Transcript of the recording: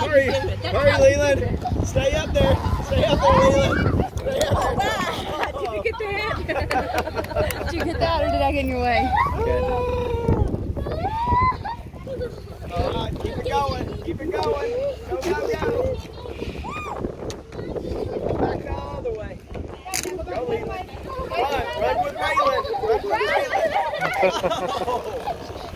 Hurry, hurry, Leland. Stay up there. Stay up there, Leland. Stay up there. Did you get that? did you get that or did I get in your way? Good. All right, keep it going. Keep it going. Go, go, go. Back all the way. Go, Leland. Run, run with Raylan. Run with Raylan. Oh.